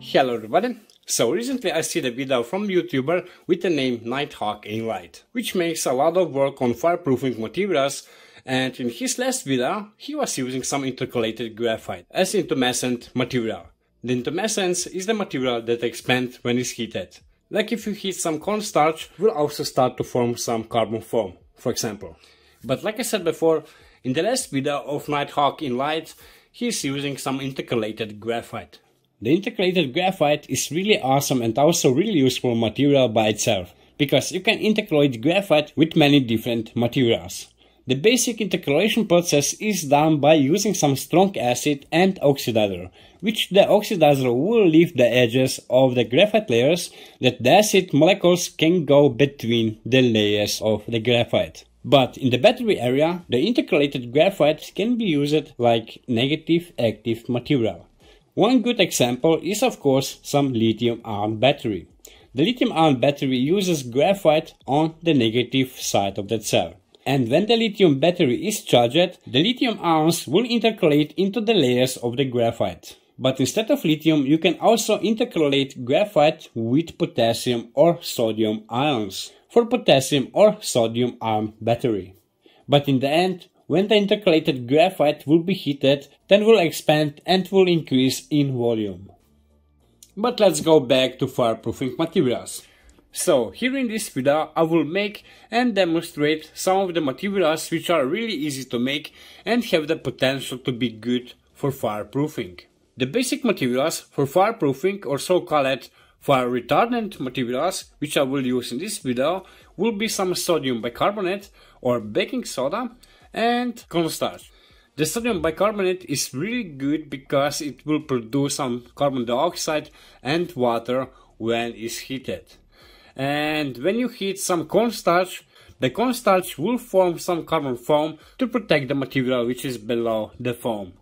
Hello everybody. So recently I see the video from YouTuber with the name NightHawkInLight, which makes a lot of work on fireproofing materials and in his last video he was using some intercalated graphite as intumescent material. The intumescence is the material that expands when it's heated. Like if you heat some cornstarch, will also start to form some carbon foam, for example. But like I said before, in the last video of NightHawkInLight, he's using some intercalated graphite. The intercalated graphite is really awesome and also really useful material by itself, because you can intercalate graphite with many different materials. The basic intercalation process is done by using some strong acid and oxidizer, which the oxidizer will leave the edges of the graphite layers that the acid molecules can go between the layers of the graphite. But in the battery area, the intercalated graphite can be used like negative active material. One good example is of course some lithium ion battery. The lithium ion battery uses graphite on the negative side of that cell. And when the lithium battery is charged, the lithium ions will intercalate into the layers of the graphite. But instead of lithium, you can also intercalate graphite with potassium or sodium ions for potassium or sodium ion battery. But in the end, when the intercalated graphite will be heated, then will expand and will increase in volume. But let's go back to fireproofing materials. So, here in this video I will make and demonstrate some of the materials which are really easy to make and have the potential to be good for fireproofing. The basic materials for fireproofing or so-called fire retardant materials which I will use in this video will be some sodium bicarbonate or baking soda and cornstarch. The sodium bicarbonate is really good because it will produce some carbon dioxide and water when it's heated. And when you heat some cornstarch, the cornstarch will form some carbon foam to protect the material which is below the foam.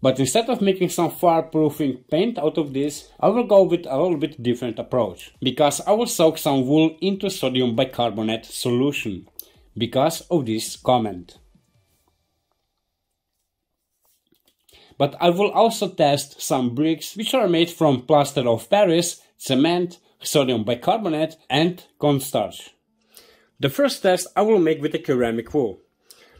But instead of making some fireproofing paint out of this, I will go with a little bit different approach. Because I will soak some wool into sodium bicarbonate solution because of this comment. But I will also test some bricks which are made from plaster of Paris, cement, sodium bicarbonate and cornstarch. The first test I will make with the ceramic wool.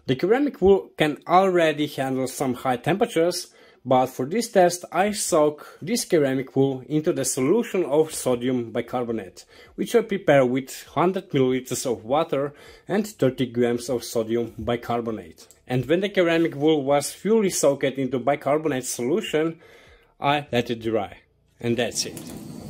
The ceramic wool can already handle some high temperatures but for this test I soak this ceramic wool into the solution of sodium bicarbonate, which I prepare with 100 ml of water and 30 grams of sodium bicarbonate. And when the ceramic wool was fully soaked into bicarbonate solution, I let it dry. And that's it.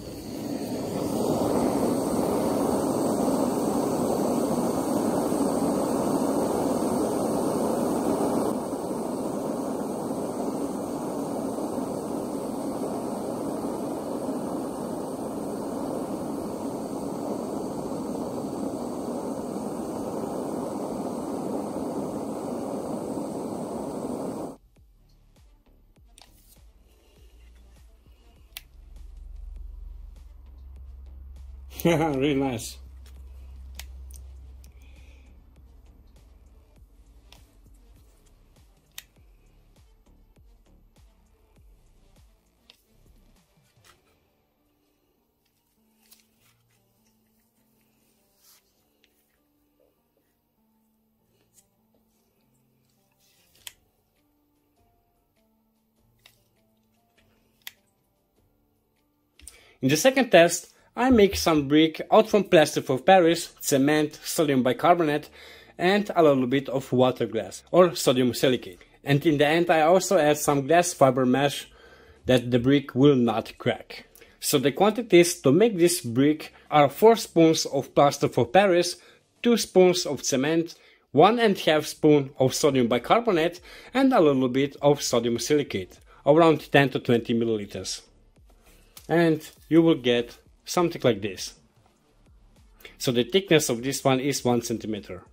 really nice. In the second test, I make some brick out from plaster for Paris, cement, sodium bicarbonate and a little bit of water glass or sodium silicate. And in the end I also add some glass fiber mesh that the brick will not crack. So the quantities to make this brick are 4 spoons of plaster for Paris, 2 spoons of cement, one and a half spoon of sodium bicarbonate and a little bit of sodium silicate, around 10 to 20 milliliters. And you will get something like this. So the thickness of this one is one centimeter.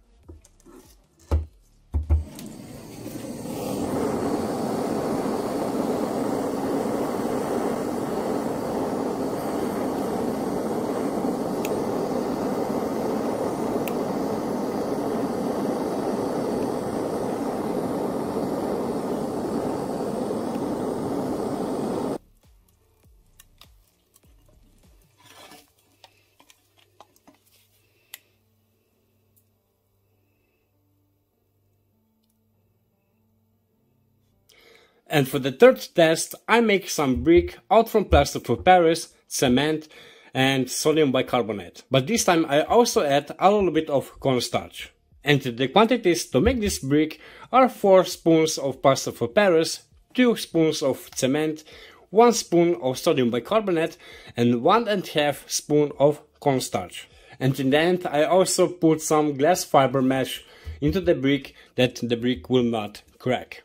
And for the third test, I make some brick out from plaster of Paris, cement, and sodium bicarbonate. But this time I also add a little bit of cornstarch. And the quantities to make this brick are 4 spoons of plaster of Paris, 2 spoons of cement, 1 spoon of sodium bicarbonate and 1 and half spoon of cornstarch. And in the end I also put some glass fiber mesh into the brick that the brick will not crack.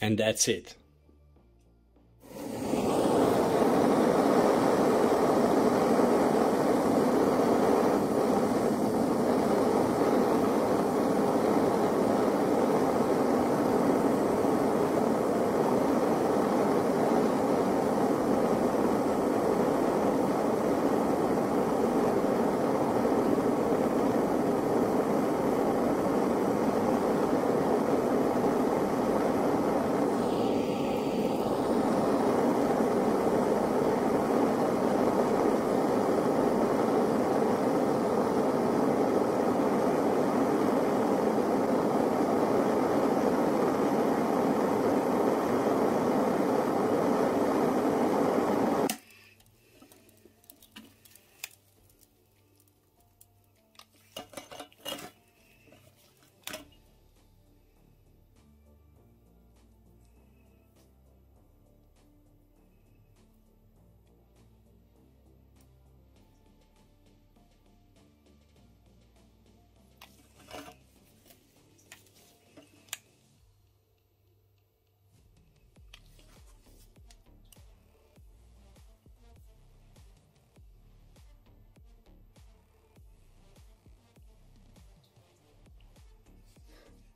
And that's it.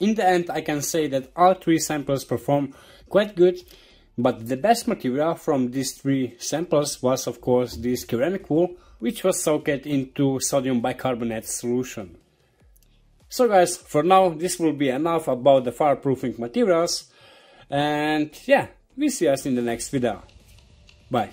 In the end I can say that all three samples perform quite good, but the best material from these three samples was of course this ceramic wool, which was soaked into sodium bicarbonate solution. So guys, for now this will be enough about the fireproofing materials, and yeah, we see us in the next video. Bye.